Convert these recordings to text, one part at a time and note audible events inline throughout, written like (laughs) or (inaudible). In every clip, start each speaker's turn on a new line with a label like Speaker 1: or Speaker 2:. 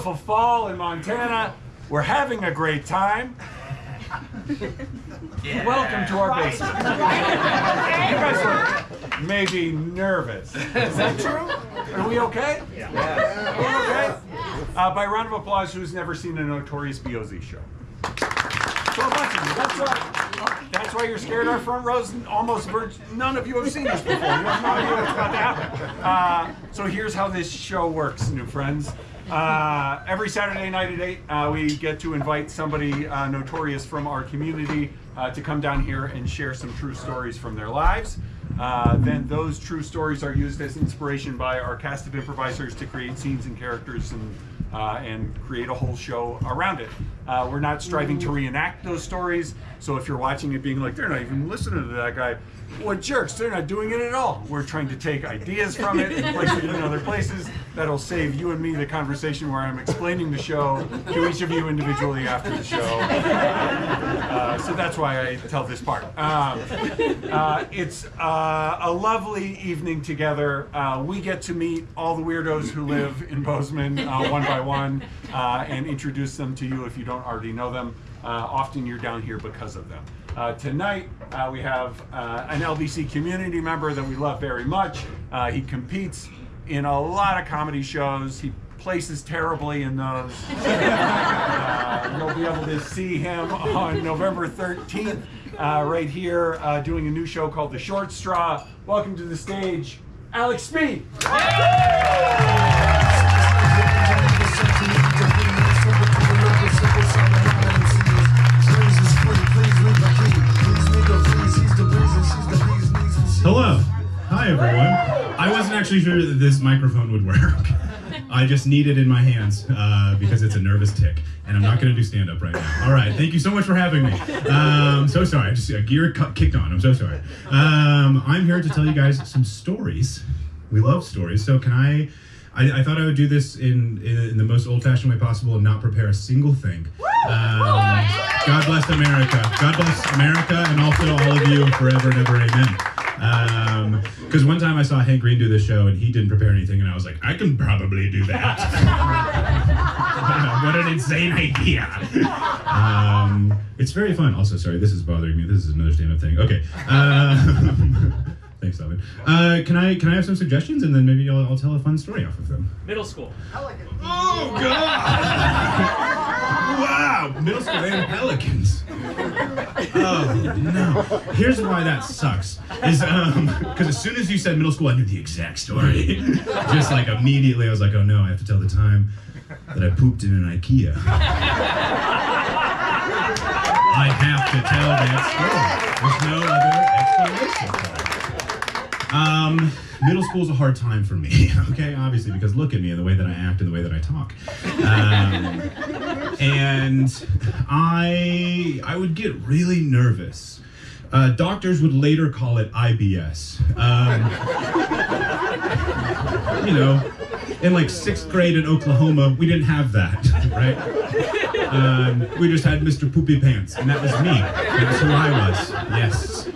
Speaker 1: Beautiful fall in Montana. We're having a great time. Welcome to our basement. You guys maybe nervous. (laughs) Is that true? Are we okay? Yeah. We're okay? Uh, by round of applause, who's never seen a Notorious B.O.Z. show? So a of you. That's why, that's why you're scared our front rows almost none of you have seen this before. You have no idea what's about to happen. Uh, so here's how this show works, new friends. Uh, every Saturday night at 8, uh, we get to invite somebody uh, notorious from our community uh, to come down here and share some true stories from their lives. Uh, then those true stories are used as inspiration by our cast of improvisers to create scenes and characters and uh, and create a whole show around it. We're not striving to reenact those stories, so if you're watching it being like, they're not even listening to that guy, what jerks, they're not doing it at all. We're trying to take ideas from it and place it in other places. That'll save you and me the conversation where I'm explaining the show to each of you individually after the show. Uh, so that's why I tell this part. Um, uh, it's uh, a lovely evening together. Uh, we get to meet all the weirdos who live in Bozeman uh, one by one uh, and introduce them to you if you don't already know them. Often you're down here because of them. Uh, tonight uh, we have uh, an LBC community member that we love very much. Uh, he competes in a lot of comedy shows. He places terribly in those. (laughs) Uh, you'll be able to see him on November 13th uh, right here doing a new show called The Short Straw. Welcome to the stage, Alex Speed.
Speaker 2: Actually sure that this microphone would work. (laughs) I just need it in my hands uh, because it's a nervous tic, and I'm not going to do stand up right now. All right, thank you so much for having me. Um, so sorry, I just a gear kicked on. I'm so sorry. Um, I'm here to tell you guys some stories. We love stories, so can I? I, I thought I would do this in, in, in the most old-fashioned way possible and not prepare a single thing. Um, God bless America. God bless America, and also all of you forever and ever. Amen. Because one time I saw Hank Green do this show and he didn't prepare anything, and I was like, I can probably do that. (laughs) (laughs) what an insane idea. Um, it's very fun. Also, sorry, this is bothering me. This is another stand-up thing. Okay. Um, (laughs) thanks, Alvin. Uh, can I can I have some suggestions and then maybe I'll, I'll tell a fun story off of them.
Speaker 3: Middle school. Pelicans.
Speaker 2: Oh God! (laughs) wow, middle school and Pelicans. Oh no! Here's why that sucks. Is um because as soon as you said middle school, I knew the exact story. (laughs) Just like immediately, I was like, oh no, I have to tell the time that I pooped in an IKEA. I have to tell that story. There's no other explanation for it. Um, middle school's a hard time for me, (laughs) okay? Obviously, because look at me and the way that I act and the way that I talk. Um, and I, I would get really nervous. Uh, doctors would later call it IBS. Um, you know, in like sixth grade in Oklahoma, we didn't have that, right? Um, we just had Mr. Poopy Pants, and that was me. That's who I was. Yes.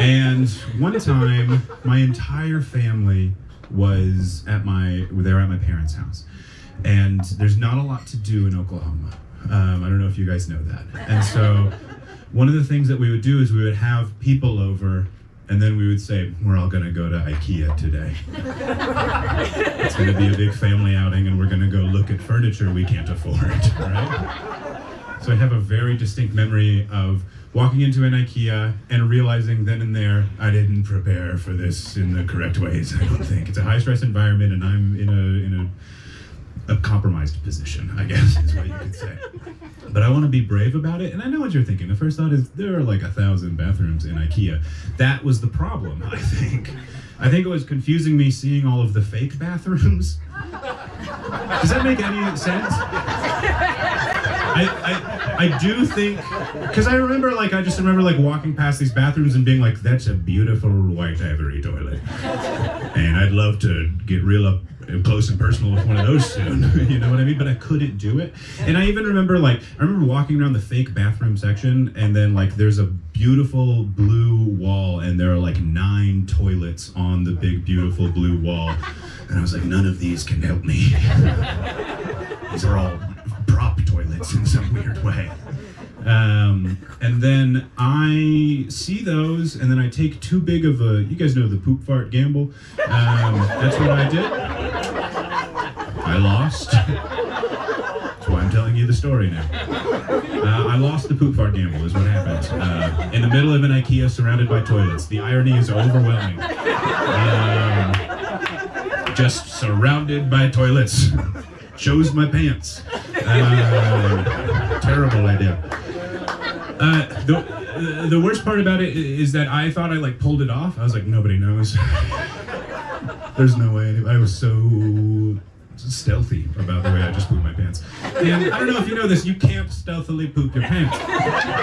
Speaker 2: And one time, my entire family was at my they were at my parents' house, and there's not a lot to do in Oklahoma. Um, I don't know if you guys know that. And so, one of the things that we would do is we would have people over, and then we would say, "We're all going to go to IKEA today. it's going to be a big family outing, and we're going to go look at furniture we can't afford." Right? So I have a very distinct memory of walking into an IKEA and realizing then and there I didn't prepare for this in the correct ways. I don't think it's a high stress environment, and I'm in a in a a compromised position, I guess is what you could say. But I want to be brave about it, and I know what you're thinking. The first thought is there are like a thousand bathrooms in IKEA. That was the problem, I think. I think it was confusing me seeing all of the fake bathrooms. Does that make any sense? I, I, I do think because I remember like I just remember like walking past these bathrooms and being like that's a beautiful white ivory toilet and I'd love to get real up close and personal with one of those soon (laughs) you know what I mean but I couldn't do it and I even remember like I remember walking around the fake bathroom section and then like there's a beautiful blue blue wall, and there are like nine toilets on the big, beautiful blue wall. And I was like, none of these can help me. (laughs) these are all prop toilets in some weird way. Um, and then I see those, and then I take too big of a. You guys know the poop fart gamble. Um, that's what I did. I lost. That's why I'm telling you the story now. Uh, I lost the poop fart gamble, is what happened. Uh, in the middle of an IKEA surrounded by toilets. The irony is overwhelming. Um, just surrounded by toilets. Shows my pants. (laughs) Terrible idea. Uh, the, the worst part about it is that I thought I like pulled it off. I was like, nobody knows. (laughs) There's no way. I was so stealthy about the way I just pooped my pants. And I don't know if you know this, you can't stealthily poop your pants.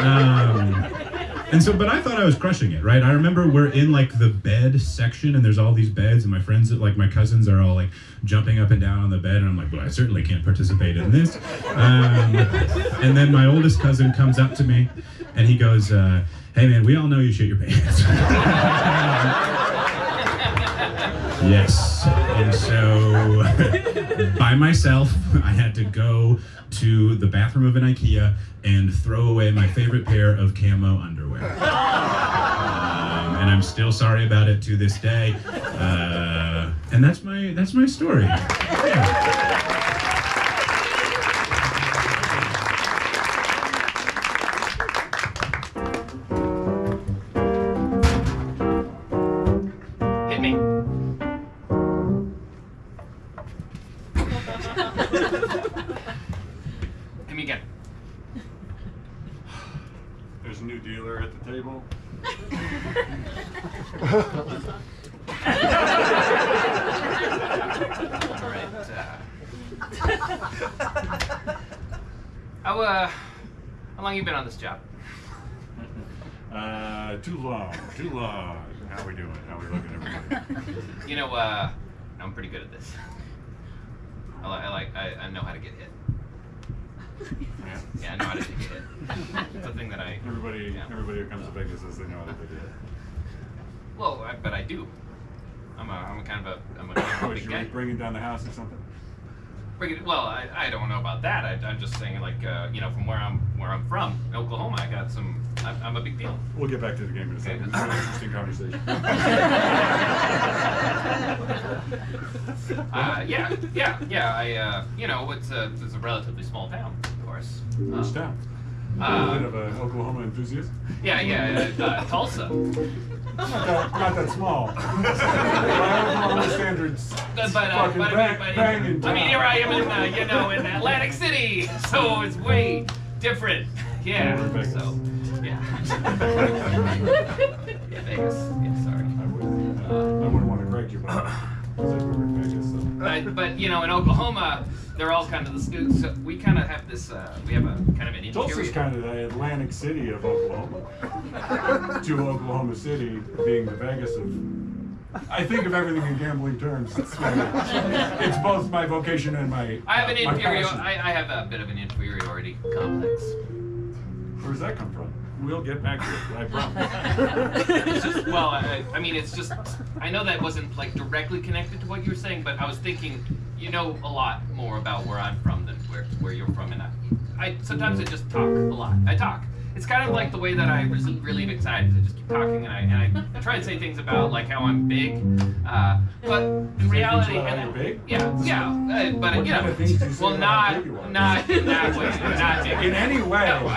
Speaker 2: Um, and so, but I thought I was crushing it, right? I remember we're in like the bed section, and there's all these beds, and my friends, like my cousins, are all like jumping up and down on the bed, and I'm like, well, I certainly can't participate in this. Um, and then my oldest cousin comes up to me, and he goes, uh, "Hey, man, we all know you shit your pants." (laughs) yes, and so (laughs) by myself, I had to go to the bathroom of an IKEA and throw away my favorite pair of camo underwear. Um, and I'm still sorry about it to this day. Uh, and that's my that's my story. Yeah.
Speaker 3: Know, uh, I'm pretty good at this. (laughs) I, li- I like, I, I know how to get hit.
Speaker 1: Yeah.
Speaker 3: Yeah, I know how to get hit. It's a thing that I.
Speaker 1: Everybody,
Speaker 3: Yeah.
Speaker 1: everybody who comes to Vegas says they know how to do hit.
Speaker 3: Well, I, but I do. I'm a, I'm a kind of a, I'm a, kind of a
Speaker 1: What,
Speaker 3: big guy.
Speaker 1: bringing down the house or something?
Speaker 3: Bring it, well, I, I don't know about that. I, I'm just saying, like, uh, you know, from where I'm where I'm from, Oklahoma, I got some. I'm, I'm a big deal.
Speaker 1: We'll get back to the game in a second. It's an interesting conversation. (laughs) (laughs)
Speaker 3: Uh, yeah, yeah, yeah. I, uh, you know, it's a it's a relatively small town, of course.
Speaker 1: Which
Speaker 3: Um,
Speaker 1: town? A
Speaker 3: Uh,
Speaker 1: little bit of an Oklahoma enthusiast.
Speaker 3: Yeah, yeah, uh, uh, Tulsa.
Speaker 1: Not that, not that small. (laughs) By Oklahoma standards,
Speaker 3: But, but, uh,
Speaker 1: fucking
Speaker 3: but, I
Speaker 1: bang,
Speaker 3: mean, but,
Speaker 1: banging
Speaker 3: I mean, here I am in, uh, you know, in Atlantic City, (laughs) so it's way different. Yeah.
Speaker 1: Over Vegas.
Speaker 3: So, yeah. (laughs) yeah, Vegas. Yeah, sorry.
Speaker 1: I wouldn't, uh, I wouldn't want to correct you, but
Speaker 3: But, but you know, in Oklahoma, they're all kind of the stu- so we kind of have this. Uh, we have a kind of an
Speaker 1: Tulsa's kind of the Atlantic City of Oklahoma. to Oklahoma City being the Vegas of. I think of everything in gambling terms. It's, both my vocation and my.
Speaker 3: I have an
Speaker 1: my
Speaker 3: inferior. I, I have a bit of an inferiority complex.
Speaker 1: Where does that come from? We'll get back to it. I (laughs) promise.
Speaker 3: It's just (laughs) well, I, I mean, it's just I know that wasn't like directly connected to what you were saying, but I was thinking you know a lot more about where I'm from than where where you're from, and I, I sometimes I just talk a lot. I talk. It's kind of like the way that I was really excited. I just keep talking, and I and I try and say things about like how I'm big, uh, but in reality, and
Speaker 1: big?
Speaker 3: yeah, yeah, uh, but
Speaker 1: What
Speaker 3: you know,
Speaker 1: you
Speaker 3: well, not
Speaker 1: how big you are?
Speaker 3: not (laughs) in that way, not big.
Speaker 1: In any way,
Speaker 3: No,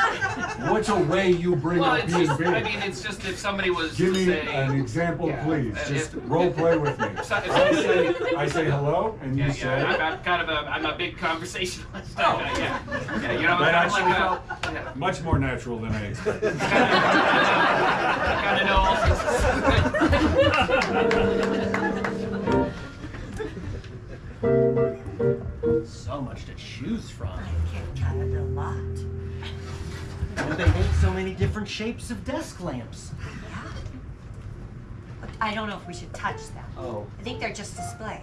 Speaker 3: (laughs) (laughs)
Speaker 1: What's a way you bring
Speaker 3: Well,
Speaker 1: up
Speaker 3: it's
Speaker 1: being
Speaker 3: just,
Speaker 1: big?
Speaker 3: I mean, it's just if somebody was
Speaker 1: Give
Speaker 3: to
Speaker 1: me
Speaker 3: say,
Speaker 1: an example,
Speaker 3: Yeah,
Speaker 1: please.
Speaker 3: uh,
Speaker 1: Just
Speaker 3: if-
Speaker 1: role play with me. (laughs)
Speaker 3: So-
Speaker 1: I say, I say hello, and you
Speaker 3: yeah,
Speaker 1: say.
Speaker 3: yeah, I'm, I'm kind of a, I'm a big conversationalist. (laughs)
Speaker 1: Oh.
Speaker 3: yeah, yeah, you know,
Speaker 1: That
Speaker 3: I'm
Speaker 1: actually
Speaker 3: of
Speaker 1: felt
Speaker 3: like a, yeah.
Speaker 1: much more natural than I expected. (laughs)
Speaker 3: kind of know all
Speaker 4: So much to choose from.
Speaker 5: Kit Kat a lot.
Speaker 4: And they make so many different shapes of desk lamps.
Speaker 5: Yeah. I don't know if we should touch them.
Speaker 4: Oh.
Speaker 5: I think they're just display.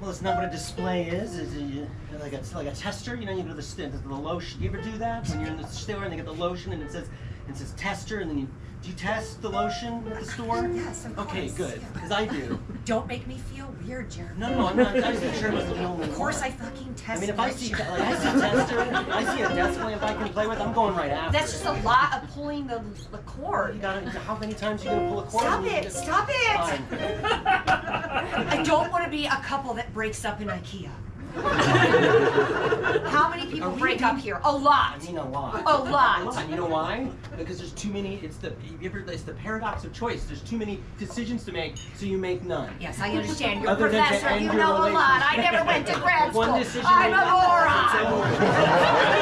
Speaker 4: Well, it's not what a display is. Is it like a like a tester? You know, you go to the the lotion. You ever do that when you're in the store and they get the lotion and it says it says tester and then you do you test the lotion at the store?
Speaker 6: Yes, of
Speaker 4: Okay,
Speaker 6: course.
Speaker 4: good. Because I do. (laughs)
Speaker 6: Don't make me feel weird, Jeremy.
Speaker 4: No, no, I'm not. I was sure it wasn't the only
Speaker 6: Of course. I fucking test.
Speaker 4: I mean, if I see, like, I see a tester, I see a desk lamp I can play with, I'm going right after.
Speaker 6: That's just a lot of pulling the, the cord.
Speaker 4: You gotta, how many times are you gonna pull a cord?
Speaker 6: Stop it! Stop it!
Speaker 4: Fine. (laughs)
Speaker 6: I don't want to be a couple that breaks up in IKEA. How many people
Speaker 4: Are we
Speaker 6: break up here? A lot.
Speaker 4: I mean a lot.
Speaker 6: A lot.
Speaker 4: A lot. You know why? Because there's too many. It's the you ever, it's the paradox of choice. There's too many decisions to make, so you make none.
Speaker 6: Yes, I understand. You're a
Speaker 4: Other than to
Speaker 6: professor.
Speaker 4: end
Speaker 6: You
Speaker 4: your
Speaker 6: know a lot. I never went to grad
Speaker 4: One
Speaker 6: school.
Speaker 4: decision
Speaker 6: I'm a moron.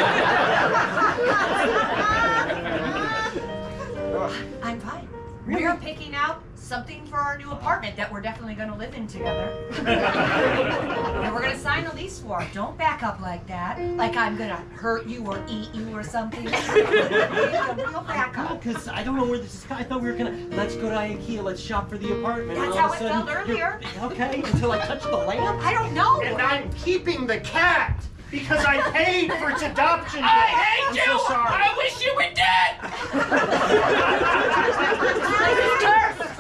Speaker 6: (laughs) I'm fine. We're picking out something for our new uh-huh. apartment that we're definitely going to live in together. (laughs) and we're going to sign a lease for. Don't back up like that. Like I'm going to hurt you or eat you or something. (laughs) Real back up.
Speaker 4: Because I don't know where this is. I thought we were gonna let's go to IKEA, let's shop for the apartment.
Speaker 6: That's how it
Speaker 4: sudden,
Speaker 6: felt earlier.
Speaker 4: Okay, until I touch the lamp.
Speaker 6: I don't know.
Speaker 7: And I'm keeping the cat because I paid for its adoption.
Speaker 3: I hate
Speaker 7: I'm
Speaker 3: you!
Speaker 7: so sorry.
Speaker 3: I wish you were dead! (laughs)
Speaker 6: This place is cursed.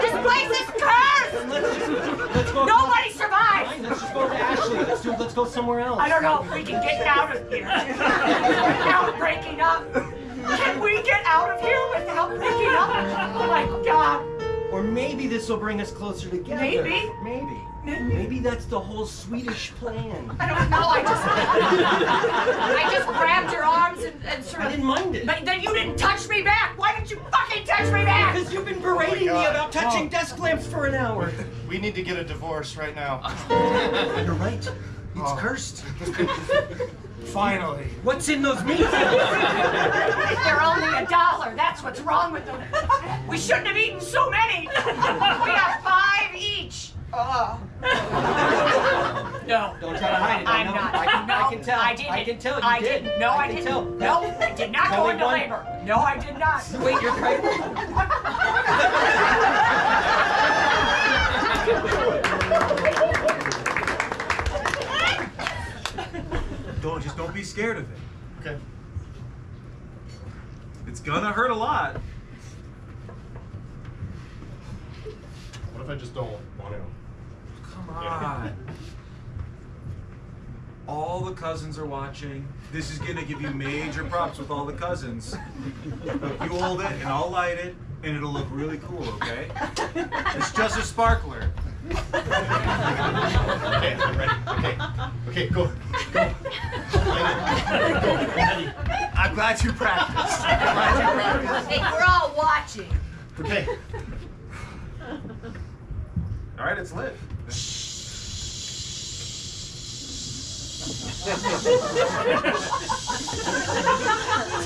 Speaker 6: This place is cursed.
Speaker 4: Let's just let's go.
Speaker 6: Nobody
Speaker 4: Fine,
Speaker 6: survives.
Speaker 4: let's just go to Ashley. Let's do. Let's go somewhere else.
Speaker 6: I don't know if we can get out of here without breaking up. Can we get out of here without breaking up? Oh my god.
Speaker 4: Or maybe this will bring us closer together.
Speaker 6: Maybe.
Speaker 4: Maybe. Maybe that's the whole Swedish plan.
Speaker 6: I don't know. I just I just grabbed your arms and, and sort of.
Speaker 4: I didn't mind it.
Speaker 6: But then you didn't touch me back. Why didn't you fucking touch me back?
Speaker 4: Because you've been berating me
Speaker 7: oh
Speaker 4: about touching
Speaker 7: Oh.
Speaker 4: desk lamps for an hour. (laughs)
Speaker 7: We need to get a divorce right now. (laughs)
Speaker 4: You're right. It's
Speaker 7: Oh.
Speaker 4: cursed. (laughs)
Speaker 7: Finally.
Speaker 4: What's in those meats?
Speaker 6: They're only a dollar. That's what's wrong with them. We shouldn't have eaten so many. We got five each. Oh. No.
Speaker 4: Don't try to hide it. I
Speaker 6: I'm
Speaker 4: know.
Speaker 6: not.
Speaker 4: I can,
Speaker 6: no,
Speaker 4: I can tell.
Speaker 6: I didn't.
Speaker 4: I can tell. You
Speaker 6: I
Speaker 4: did.
Speaker 6: didn't. No, I,
Speaker 4: can
Speaker 6: didn't.
Speaker 4: tell.
Speaker 6: No, I did not go into
Speaker 4: one.
Speaker 6: labor. No, I did not.
Speaker 4: Wait, you're pregnant?
Speaker 8: Don't just don't be scared of it.
Speaker 7: Okay.
Speaker 8: It's gonna hurt a lot.
Speaker 7: What if I just don't want to?
Speaker 8: Come on. All the cousins are watching. This is gonna give you major props with all the cousins. You hold it and I'll light it and it'll look really cool, okay? It's just a sparkler.
Speaker 7: Okay, I'm ready. Okay. Okay, go. Go.
Speaker 8: I'm glad you practiced. I'm glad you practiced.
Speaker 6: Hey, we're all watching.
Speaker 7: Okay.
Speaker 8: All right, it's lit.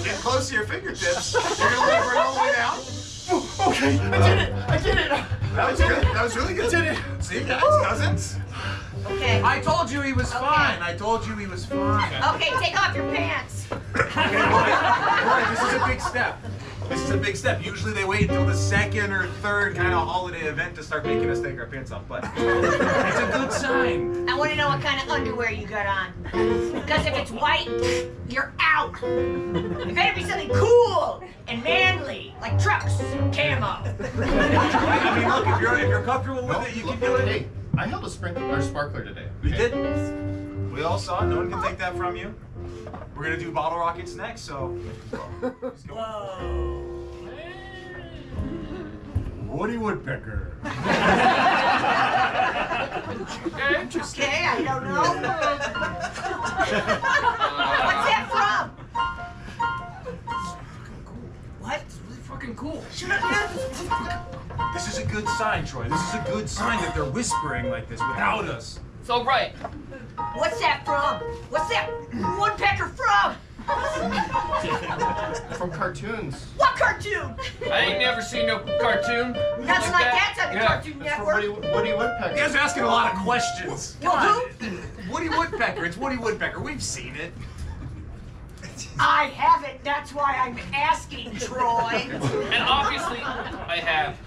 Speaker 8: Get close to your fingertips. You're gonna let it burn all the way down.
Speaker 7: Oh, okay, I did it. I did it.
Speaker 8: That was good. That was really good.
Speaker 7: I Did it.
Speaker 8: See, guys, cousins.
Speaker 6: Okay.
Speaker 8: I told you he was
Speaker 6: Okay.
Speaker 8: fine. I told you he was fine.
Speaker 6: Okay, take off your pants.
Speaker 8: Okay, Roy, Roy, this is a big step. This is a big step. Usually they wait until the second or third kind of holiday event to start making us take our pants off, but it's a good sign.
Speaker 6: I want to know what kind of underwear you got on. Because if it's white, you're out. It better be something cool and manly, like trucks, camo.
Speaker 8: I mean, look, if you're if you're comfortable with it, you can do it.
Speaker 7: Hey, I held a sprinkler or sparkler today.
Speaker 8: You
Speaker 7: okay?
Speaker 8: did. We all saw it. No one can take that from you. We're gonna do bottle rockets next, so. let's go. Woody Woodpecker.
Speaker 3: Interesting.
Speaker 6: Okay, I don't know. What's that from? What?
Speaker 3: It's really fucking cool.
Speaker 6: Should I
Speaker 8: This is a good sign, Troy. This is a good sign that they're whispering like this without us.
Speaker 3: So right.
Speaker 6: What's that from? What's that woodpecker from? (laughs)
Speaker 7: From cartoons.
Speaker 6: What cartoon?
Speaker 3: I ain't never seen no cartoon.
Speaker 6: Nothing like that's on the
Speaker 3: Yeah.
Speaker 6: Cartoon
Speaker 7: It's from
Speaker 6: Network.
Speaker 7: Woody, Woody Woodpecker.
Speaker 8: You guys are asking a lot of questions.
Speaker 6: Well,
Speaker 8: Come on. Woody Woodpecker. It's Woody Woodpecker. We've seen it.
Speaker 6: I haven't. That's why I'm asking, Troy.
Speaker 3: And obviously, I have.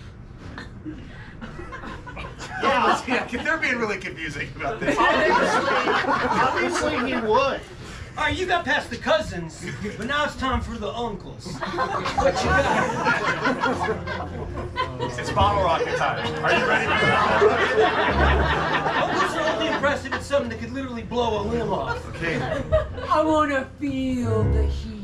Speaker 6: Yeah.
Speaker 8: yeah, (laughs) they're being really confusing about this.
Speaker 6: Obviously, obviously he would.
Speaker 4: All right, you got past the cousins, but now it's time for the uncles. What you got?
Speaker 8: It's bottle rocket time. Are you ready for the bottle rocket?
Speaker 4: Uncles are only impressive at something that could literally blow a limb off.
Speaker 8: Okay.
Speaker 5: I want to feel the heat.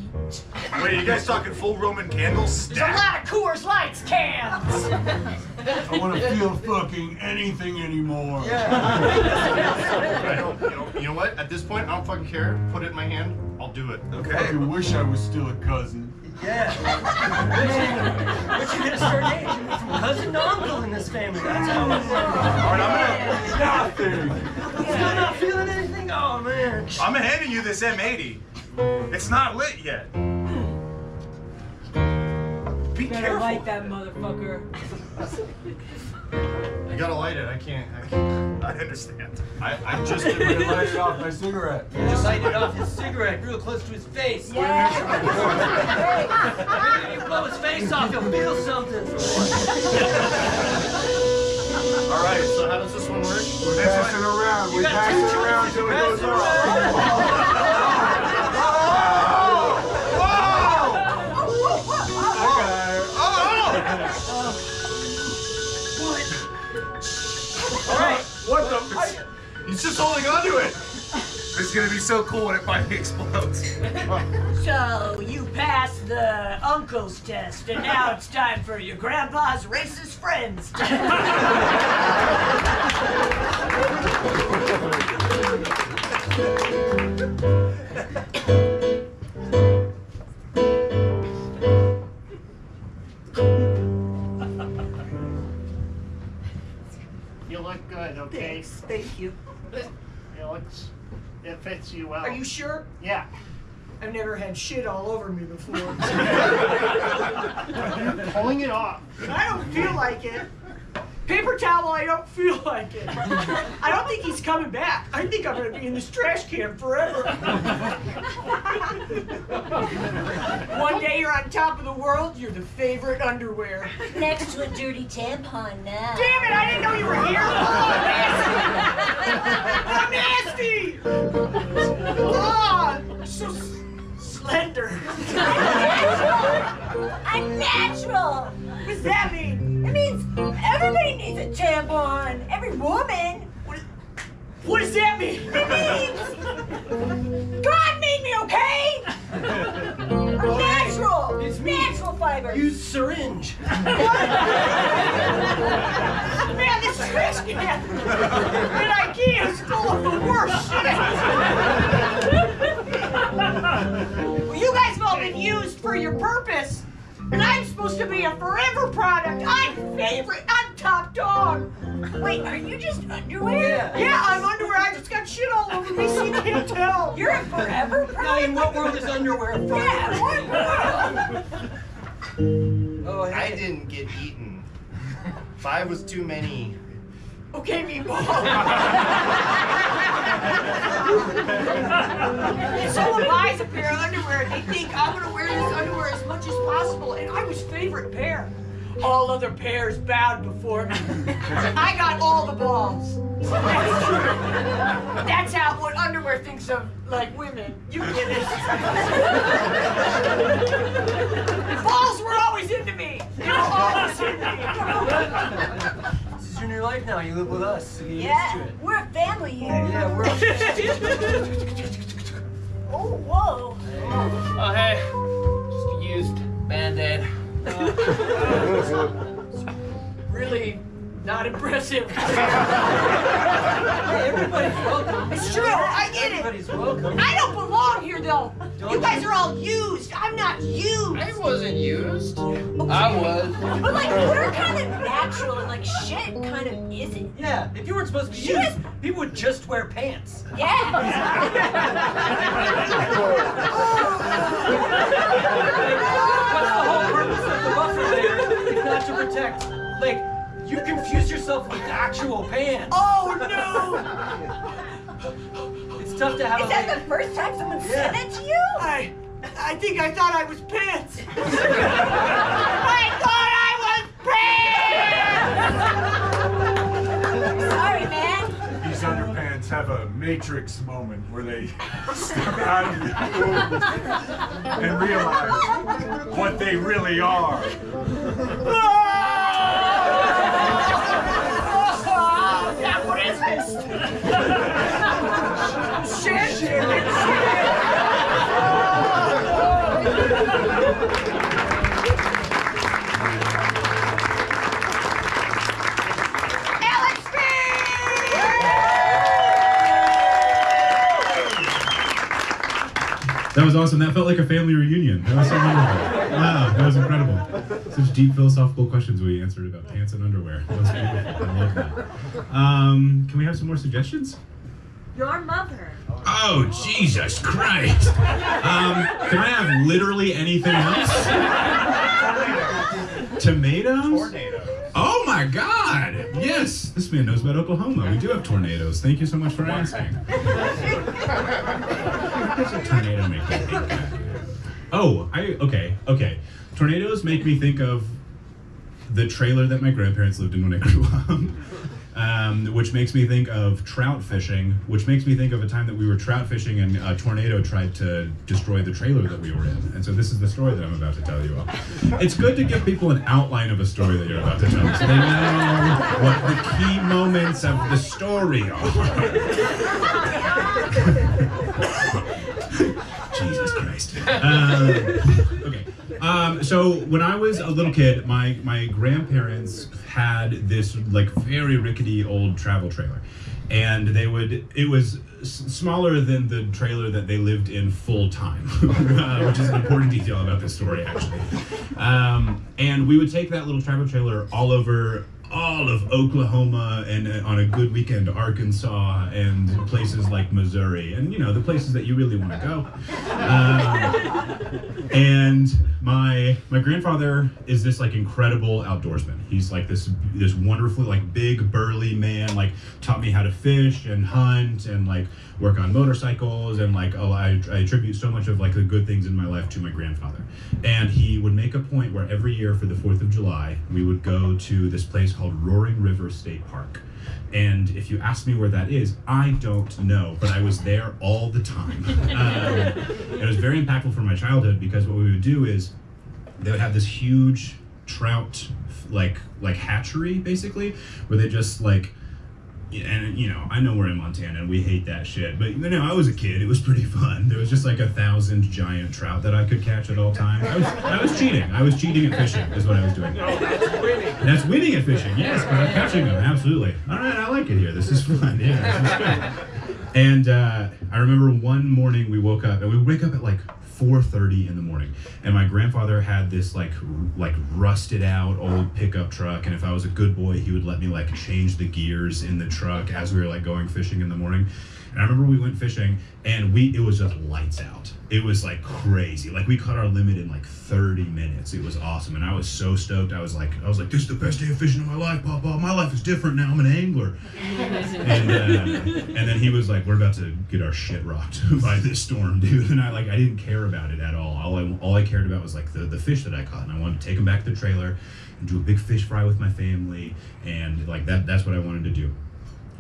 Speaker 8: Wait, you guys talking full Roman candles?
Speaker 5: There's a lot of Coors Lights cans. (laughs)
Speaker 1: I want to feel fucking anything anymore.
Speaker 7: I don't, you know, you know what? At this point, I don't fucking care. Put it in my hand. I'll do it.
Speaker 1: I
Speaker 8: Okay.
Speaker 1: fucking wish I was still a cousin.
Speaker 4: Yeah. (laughs) But you're gonna start age. You move from cousin to uncle in this family. That's how it works.
Speaker 8: All right, I'm gonna.
Speaker 1: Nothing.
Speaker 4: Still not feeling anything? Oh man.
Speaker 8: I'm, I'm handing you this M80. It's not lit yet. Be
Speaker 5: Better
Speaker 8: careful.
Speaker 5: light that motherfucker.
Speaker 7: You gotta light it. I can't. I, can't. (laughs)
Speaker 8: I understand.
Speaker 7: I, I just.
Speaker 1: I'm gonna light it off my cigarette.
Speaker 4: Just lighted it off his cigarette real close to his face.
Speaker 5: Yeah.
Speaker 4: Maybe you blow his face off, you'll feel something.
Speaker 7: All right. So how does this one work?
Speaker 1: We're it around. We
Speaker 4: got
Speaker 1: pass around till it goes off.
Speaker 8: The? He's just holding on to it. It's gonna be so cool when it finally explodes. (laughs)
Speaker 5: So you passed the uncle's test, and now it's time for your grandpa's racist friends test.
Speaker 6: You look good, okay?
Speaker 5: Thank you.
Speaker 6: It looks, it fits you well.
Speaker 5: Are you sure?
Speaker 6: Yeah.
Speaker 5: I've never had shit all over me before. (laughs)
Speaker 6: Pulling it off.
Speaker 5: I don't feel like it. Paper towel, I don't feel like it. I don't think he's coming back. I think I'm gonna be in this trash can forever. (laughs) One day you're on top of the world, you're the favorite underwear.
Speaker 9: Next to a dirty tampon now.
Speaker 5: Damn it, I didn't know you were here! (laughs) Oh, nasty! Oh, you're so slender.
Speaker 9: I'm natural.
Speaker 5: What does that mean?
Speaker 9: It means everybody needs a tampon. Every woman.
Speaker 5: What, What does that mean?
Speaker 9: It means God made me, okay? (laughs) Natural.
Speaker 4: It's me.
Speaker 9: Natural fiber.
Speaker 4: Use syringe. (laughs)
Speaker 5: Man, this trash can at IKEA is full of the worst shit. well, you guys have all been used for your purpose, and I'm supposed to be a forever product. I'm favorite. I'm top dog.
Speaker 9: Wait, are you just underwear?
Speaker 4: Yeah.
Speaker 5: Yeah, I'm underwear. I just got shit all over me, so you can't tell.
Speaker 9: You're a forever
Speaker 4: Now,
Speaker 9: product?
Speaker 4: in what world is underwear from?
Speaker 9: Yeah, what world?
Speaker 4: Oh,
Speaker 7: I didn't get eaten. Five was too many.
Speaker 5: Okay, meatball. if someone buys a pair of underwear, they think I'm gonna wear this underwear as much as possible, and I was favorite pair. All other pairs bowed before me. I got all the balls. That's true. That's how what underwear thinks of like women. You get it. balls were always into me. They were always into me.
Speaker 4: This is your new life now. You live with us. So get used to
Speaker 9: Yeah, we're a family here.
Speaker 4: Yeah, we're.
Speaker 9: Oh, whoa.
Speaker 3: Oh, hey. Just a used band-aid. (laughs)
Speaker 5: really not impressive.
Speaker 4: Hey, (laughs) everybody's welcome.
Speaker 5: It's true, I get it.
Speaker 4: Everybody's welcome.
Speaker 5: I don't belong here though. You guys are all used. I'm not used.
Speaker 3: I wasn't used. I was.
Speaker 9: But like, we're kind of natural and like shit kind of isn't.
Speaker 4: Yeah, if you weren't supposed to be
Speaker 9: Shit.
Speaker 4: used, people would just wear pants.
Speaker 9: Yeah. (laughs) Oh.
Speaker 4: What's the whole purpose of the buffer layer not to protect? Like, you confuse yourself with actual pants.
Speaker 5: Oh no! (laughs)
Speaker 4: It's tough to have
Speaker 9: Is
Speaker 4: a
Speaker 9: that
Speaker 4: layer.
Speaker 9: the first time someone
Speaker 4: Yeah.
Speaker 9: said that to you?
Speaker 5: I, I think I thought I was pants. (laughs) I thought I was pants. (laughs)
Speaker 1: Matrix moment where they (laughs) step out of the (laughs) womb and realize what they really are.
Speaker 9: What is this? Shit!
Speaker 2: That was awesome. That felt like a family reunion. That was so wonderful. Wow, that was incredible. Such deep philosophical questions we answered about pants and underwear. That was beautiful. I love that. Um, can we have some more suggestions?
Speaker 9: Your mother.
Speaker 2: Oh, Jesus Christ. Um, can I have literally anything else? Tomatoes?
Speaker 7: Tornado.
Speaker 2: Oh my God! Yes, this man knows about Oklahoma. We do have tornadoes. Thank you so much for asking. (laughs) What's a tornado make think of? Oh, I okay, okay. Tornadoes make me think of the trailer that my grandparents lived in when I grew (laughs) up. Um, which makes me think of trout fishing, which makes me think of a time that we were trout fishing and a tornado tried to destroy the trailer that we were in. And so this is the story that I'm about to tell you all. It's good to give people an outline of a story that you're about to tell, so they know what the key moments of the story are. (laughs) (laughs) Jesus Christ. Um, okay. Um, so when I was a little kid, my my grandparents had this like very rickety old travel trailer, and they would it was smaller than the trailer that they lived in full time, (laughs) uh, which is an important detail about this story actually. Um, and we would take that little travel trailer all over all of Oklahoma and uh, on a good weekend Arkansas and places like Missouri and you know the places that you really want to go. Um, and my my grandfather is this like incredible outdoorsman. He's like this this wonderfully like big burly man. Like taught me how to fish and hunt and like work on motorcycles and like oh I, I attribute so much of like the good things in my life to my grandfather. And he would make a point where every year for the Fourth of July we would go to this place called Roaring River State Park. And if you ask me where that is, I don't know, but I was there all the time. (laughs) Um, very impactful for my childhood because what we would do is they would have this huge trout like like hatchery basically where they just like and you know I know we're in Montana and we hate that shit but you know I was a kid it was pretty (laughs) fun. There was just like a thousand giant trout that I could catch at all times. I was, I was cheating. I was cheating at fishing is what I was doing. Oh, that's winning at fishing yes but I'm catching them absolutely. All right I like it here. This is fun. Yeah this is good and uh, I remember one morning we woke up and we wake up at like 4:30 in the morning, and my grandfather had this like like rusted out old pickup truck, and if I was a good boy, he would let me like change the gears in the truck as we were like going fishing in the morning. And I remember we went fishing, and we it was just lights out. It was like crazy. Like we caught our limit in like 30 minutes. It was awesome, and I was so stoked. I was like, I was like, this is the best day of fishing of my life, Papa. My life is different now. I'm an angler. and uh, and then he was like, "We're about to get our shit rocked (laughs) by this storm, dude." And I like, I didn't care about it at all. All I all I cared about was like the the fish that I caught, and I wanted to take them back to the trailer and do a big fish fry with my family, and like that that's what I wanted to do.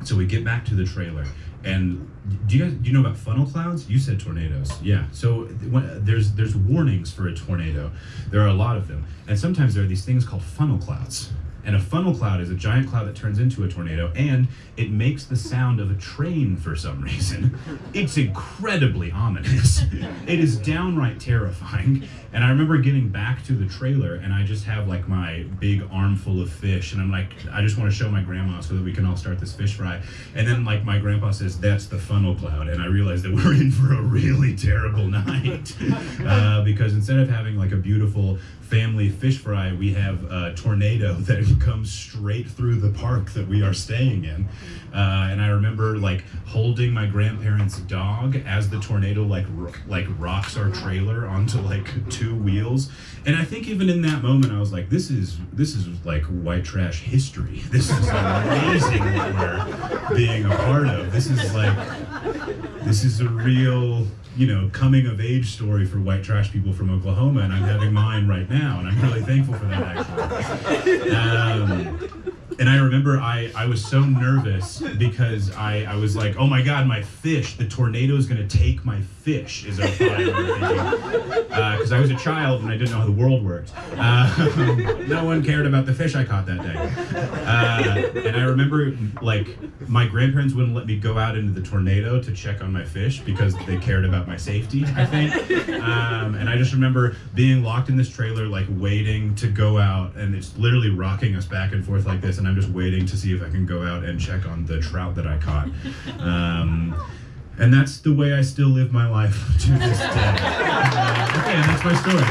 Speaker 2: So we get back to the trailer, and do you guys do you know about funnel clouds? You said tornadoes, yeah. So when, there's there's warnings for a tornado. There are a lot of them, and sometimes there are these things called funnel clouds. And a funnel cloud is a giant cloud that turns into a tornado, and it makes the sound of a train for some reason. (laughs) It's incredibly ominous. (laughs) It is downright terrifying. And I remember getting back to the trailer, and I just have like my big armful of fish, and I'm like, I just want to show my grandma so that we can all start this fish fry. And then like my grandpa says, that's the funnel cloud, and I realized that (laughs) we're in for a really terrible night (laughs) uh, because instead of having like a beautiful family fish fry, we have a tornado (laughs) that comes straight through the park that we are staying in. Uh, and I remember like holding my grandparents' dog as the tornado like like rocks our trailer onto like two wheels. And I think even in that moment, I was like, "This is this is like white trash history. (laughs) This is amazing what we're being a part of. This is like this is a real." You know, coming of age story for white trash people from Oklahoma, and I'm having mine right now, and I'm really thankful for that actually. Um, and I remember I, I was so nervous because I, I was like, oh my god, my fish, the tornado's gonna take my fish, is what I remember thinking. Because I was a child and I didn't know how the world worked. Uh, (laughs) no one cared about the fish I caught that day. Uh, and I remember, like, my grandparents wouldn't let me go out into the tornado to check on my fish because they cared about my safety, I think. Um, and I just remember being locked in this trailer, like, waiting to go out, and it's literally rocking us back and forth like this, and I'm just waiting to see if I can go out and check on the trout that I caught. Um, and that's the way I still live my life (laughs) to this day. Uh, (laughs) okay, and that's my story.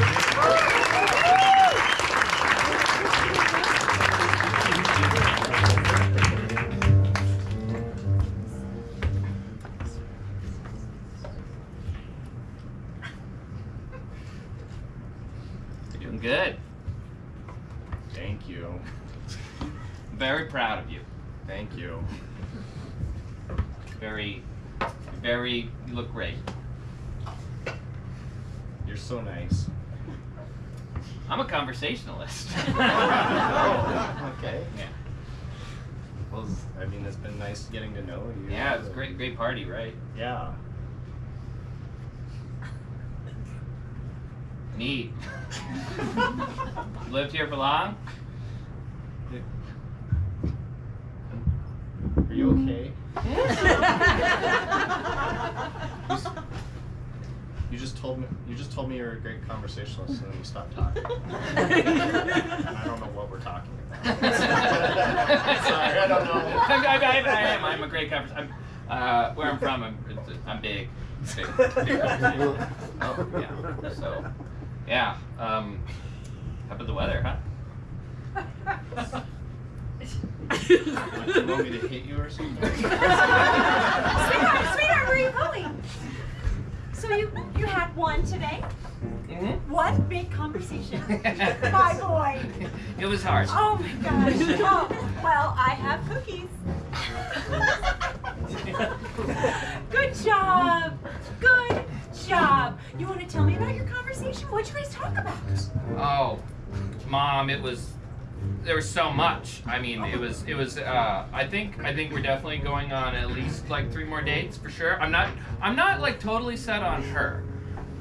Speaker 3: You're doing good.
Speaker 7: Thank you.
Speaker 3: Very proud of you.
Speaker 7: Thank you.
Speaker 3: Very, very. You look great.
Speaker 7: You're so nice.
Speaker 3: I'm a conversationalist. (laughs)
Speaker 7: Oh, okay.
Speaker 3: Yeah.
Speaker 7: Well, I mean, it's been nice getting to know you.
Speaker 3: Yeah, it's a great, great party, right?
Speaker 7: Yeah.
Speaker 3: Neat. (laughs) Lived here for long?
Speaker 7: Are you okay? You just told me you just told me you're a great conversationalist and then you stopped talking. and I don't know what we're talking about. Sorry, I don't know.
Speaker 3: I, I, I, I am. I'm a great convers. I'm, uh, where I'm from, I'm, I'm big. Big, big (laughs) oh, yeah. So, yeah. Um, how about the weather, huh?
Speaker 7: You want me to hit you or something? (laughs)
Speaker 9: Sweetheart, sweetheart, where are you going? So you you had one today?
Speaker 3: Mm-hmm.
Speaker 9: One big conversation. (laughs) My boy.
Speaker 3: It was hard.
Speaker 9: Oh my gosh. (laughs) Oh, well, I have cookies. Good job. Good job. You want to tell me about your conversation? What'd you guys talk about?
Speaker 3: Oh, mom, it was there was so much. I mean, it was it was. Uh, I think I think we're definitely going on at least like three more dates for sure. I'm not I'm not like totally set on her.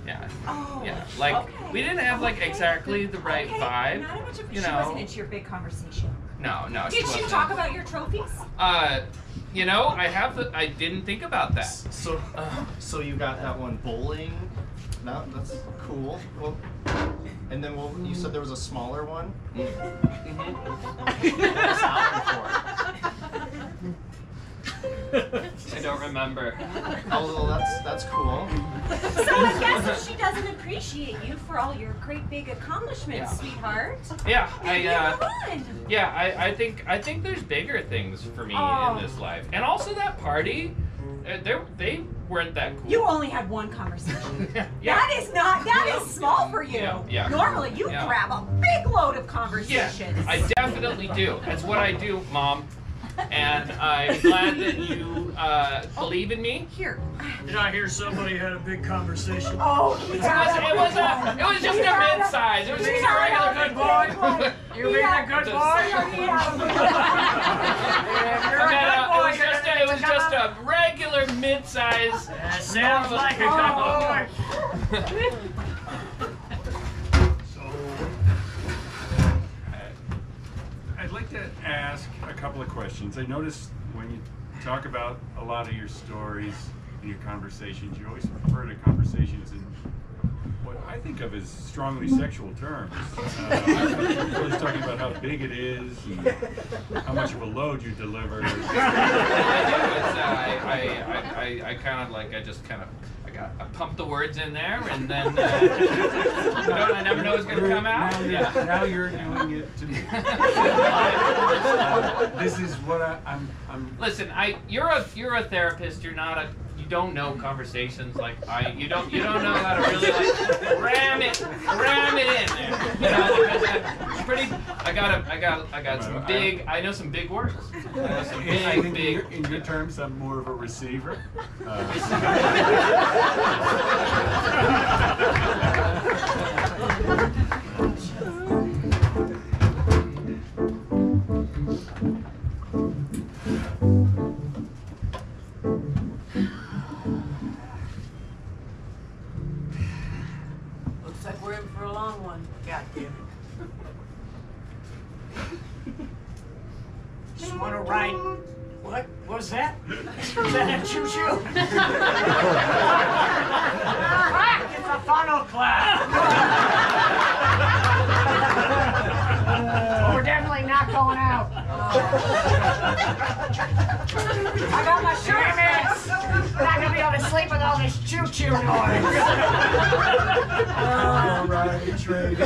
Speaker 3: Yeah.
Speaker 9: Oh.
Speaker 3: Yeah. Like
Speaker 9: okay.
Speaker 3: we didn't have like
Speaker 9: Okay.
Speaker 3: exactly the right
Speaker 9: okay.
Speaker 3: vibe.
Speaker 9: Not much of,
Speaker 3: you
Speaker 9: she
Speaker 3: know.
Speaker 9: wasn't into your big conversation.
Speaker 3: No, no.
Speaker 9: Did she
Speaker 3: wasn't.
Speaker 9: talk about your trophies?
Speaker 3: Uh, you know, I have the. I didn't think about that.
Speaker 7: So, uh, so you got that one bowling? No, that's cool. Well, and then well, you said there was a smaller one.
Speaker 3: Mm-hmm.
Speaker 7: What was that
Speaker 3: I don't remember.
Speaker 7: one for? Oh, well, that's that's cool.
Speaker 9: So I guess if she doesn't appreciate you for all your great big accomplishments,
Speaker 3: Yeah.
Speaker 9: sweetheart,
Speaker 3: Yeah, I.
Speaker 9: maybe
Speaker 3: Uh,
Speaker 9: move on.
Speaker 3: Yeah, I, I think I think there's bigger things for me
Speaker 9: Oh.
Speaker 3: in this life, and also that party, uh, they they weren't that cool.
Speaker 9: You only had one conversation. (laughs)
Speaker 3: yeah.
Speaker 9: That is not. That is small for you.
Speaker 3: Yeah, yeah.
Speaker 9: Normally, you
Speaker 3: Yeah.
Speaker 9: grab a big load of
Speaker 3: Yeah,
Speaker 9: conversations.
Speaker 3: I definitely do. That's what I do, Mom. And I'm glad that you uh, believe in me.
Speaker 9: Here.
Speaker 6: Did I hear somebody had a big conversation?
Speaker 9: Oh,
Speaker 3: It was, it was a, it was just a mid-size. It was just a regular (laughs) good boy.
Speaker 6: You being a good boy? (laughs) You're a good
Speaker 3: uh,
Speaker 6: boy.
Speaker 3: it was just a, it was just a regular mid-size.
Speaker 6: That sounds like a good boy. (laughs)
Speaker 1: I'd like to ask a couple of questions. I noticed when you talk about a lot of your stories and your conversations, you always refer to conversations in what I think of as strongly sexual terms. Uh, you're always talking about how big it is and how much of a load you deliver. (laughs)
Speaker 3: I do. I, I, I, I kind of like, I just kind of, I got, I pump the words in there, and then uh, I never know what's gonna come out.
Speaker 1: Now you're,
Speaker 3: Yeah.
Speaker 1: now you're doing it to me. Uh, (laughs) this is what I, I'm. I'm
Speaker 3: Listen, I, you're a, you're a therapist. You're not a, you don't know conversations like I, you don't, you don't know how to really like ram it, ram it in there. You know, I, it's pretty. I got a, I got, I got some big. I know some big words. I know some
Speaker 1: I
Speaker 3: big,
Speaker 1: in
Speaker 3: big.
Speaker 1: your, in your terms, I'm more of a receiver. (laughs) Uh, (laughs)
Speaker 6: want to ride. What? What was that? (laughs) Was that a choo (laughs) choo? it's a funnel cloud. (laughs) We're definitely not going out. I got my shirt mix. Not gonna be able to sleep with all this choo choo noise.
Speaker 8: All right, trade.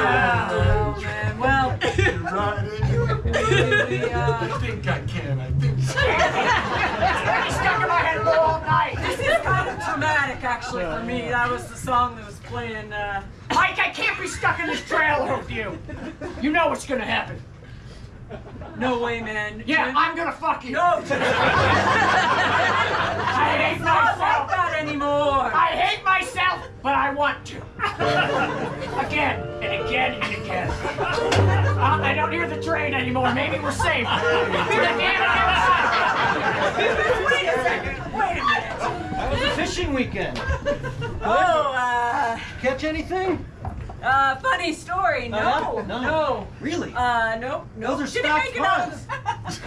Speaker 9: Oh, man.
Speaker 8: I think I can. I think so.
Speaker 6: It's stuck in my head all night.
Speaker 9: this is kind of traumatic, actually, for me. That was the song that was playing. Uh,
Speaker 6: Mike, I can't be stuck in this trailer with you. You know what's gonna happen.
Speaker 9: no way, man.
Speaker 6: Yeah,
Speaker 9: Jim-
Speaker 6: I'm gonna fuck you.
Speaker 9: No,
Speaker 6: I hate myself.
Speaker 9: That anymore.
Speaker 6: I hate myself, but I want to. (laughs) again and again and again. Uh, I don't hear the train anymore. Maybe we're safe.
Speaker 9: Wait a second. Wait a minute.
Speaker 4: That was a fishing weekend.
Speaker 9: Oh, uh,
Speaker 4: Catch anything?
Speaker 9: uh, funny story. No,
Speaker 4: Uh,
Speaker 9: no,
Speaker 4: no. Really?
Speaker 9: Uh, nope, nope.
Speaker 4: Those are
Speaker 9: Didn't
Speaker 4: stocked
Speaker 9: make it out of-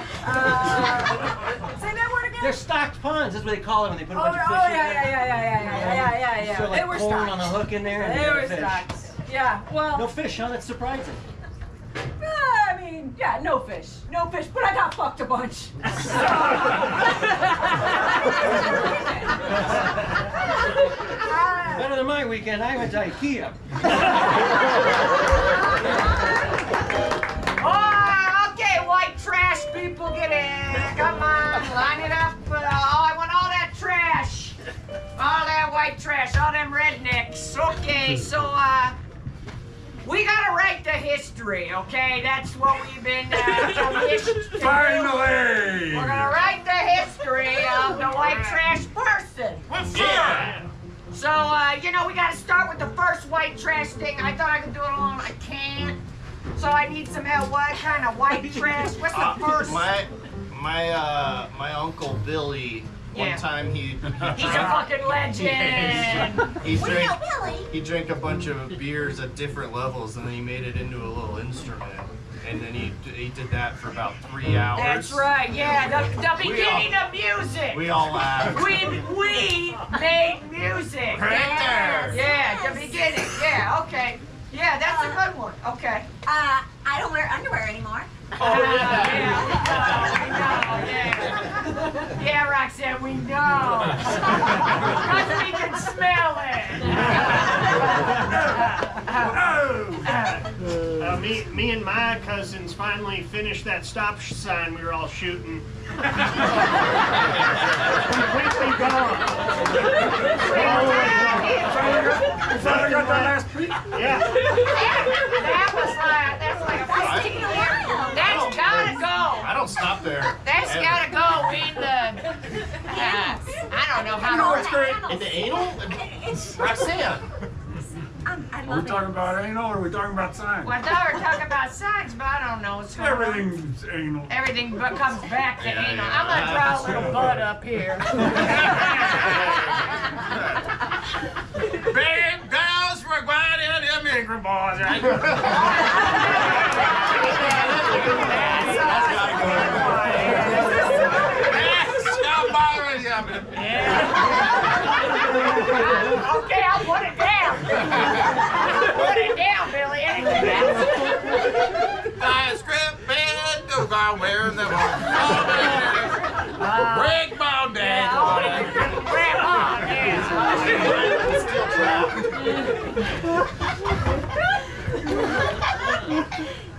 Speaker 9: (laughs) Uh, say that word again.
Speaker 4: They're stocked ponds. That's what they call it when they put a
Speaker 9: Oh,
Speaker 4: bunch of
Speaker 9: oh,
Speaker 4: fish
Speaker 9: yeah,
Speaker 4: in
Speaker 9: yeah,
Speaker 4: there.
Speaker 9: yeah, yeah, yeah, yeah, yeah, yeah, yeah.
Speaker 4: So like
Speaker 9: they were
Speaker 4: corn
Speaker 9: stocked.
Speaker 4: on a hook in there. And
Speaker 9: They were
Speaker 4: fish.
Speaker 9: stocked. Yeah, well,
Speaker 4: No fish, huh? That's surprising.
Speaker 9: uh, I mean, yeah, no fish, no fish, but I got fucked a bunch. (laughs)
Speaker 4: Better than my weekend. I went to IKEA. (laughs)
Speaker 6: people, get in. Come on, line it up. Uh, oh, I want all that trash. All that white trash, all them rednecks. Okay, so, uh, we gotta write the history, okay? That's what we've been uh, (laughs) commissioned to.
Speaker 1: Finally!
Speaker 6: We're gonna write the history of the white trash person.
Speaker 1: Yeah.
Speaker 6: So, uh, you know, we gotta start with the first white trash thing. I thought I could do it alone. I can't. So I need some help. What kind of white (laughs) trash? What's the
Speaker 7: Uh,
Speaker 6: first?
Speaker 7: my my uh my uncle Billy. One
Speaker 6: Yeah.
Speaker 7: time he (laughs)
Speaker 6: He's a fucking legend. (laughs)
Speaker 7: he drank
Speaker 5: Billy.
Speaker 7: he drank a bunch of beers at different levels and then he made it into a little instrument. And then he he did that for about three hours.
Speaker 6: That's right. Yeah, the, the
Speaker 7: We all-
Speaker 6: beginning of music.
Speaker 7: We all laughed.
Speaker 6: We we made music.
Speaker 7: Right there.
Speaker 6: Yeah, the beginning. Yeah. Okay. Yeah, that's a good one. Okay.
Speaker 5: Uh, I don't wear underwear anymore.
Speaker 6: Oh, yeah. Yeah, we know, we know, yeah. Yeah, Roxanne, we know. Because we can smell it.
Speaker 10: Uh, me, me and my cousins finally finished that stop sign we were all shooting. Completely gone. Yeah.
Speaker 6: I don't know how to.
Speaker 7: In the anal? Roxanne.
Speaker 5: Um, I
Speaker 1: Are we
Speaker 5: love
Speaker 1: talking
Speaker 5: it.
Speaker 1: about anal or are we talking about science?
Speaker 6: Well, I thought we were talking about sex, but I don't know what's going on.
Speaker 1: Everything's anal.
Speaker 6: Everything but comes back to
Speaker 7: Yeah,
Speaker 6: anal.
Speaker 7: yeah.
Speaker 6: I'm gonna draw a little butt up here.
Speaker 1: Big bells for going in the immigrant boys, right? (laughs) Stop bothering you.
Speaker 6: okay, I'll put it down. put it down, Billy. Anything else?
Speaker 1: My script bed, do go wearing them Break bone day.
Speaker 6: Grab on, yeah.
Speaker 7: Steel trap. (laughs)